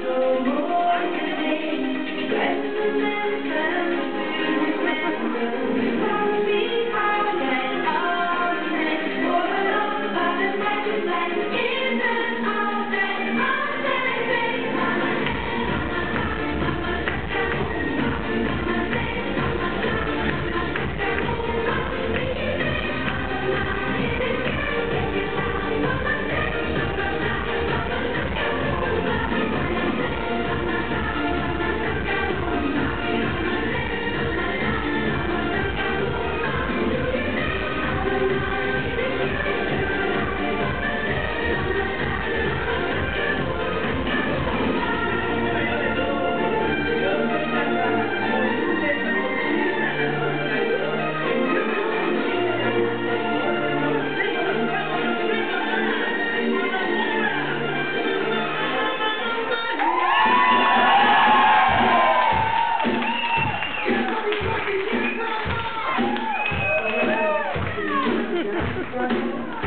Jesus. Thank you.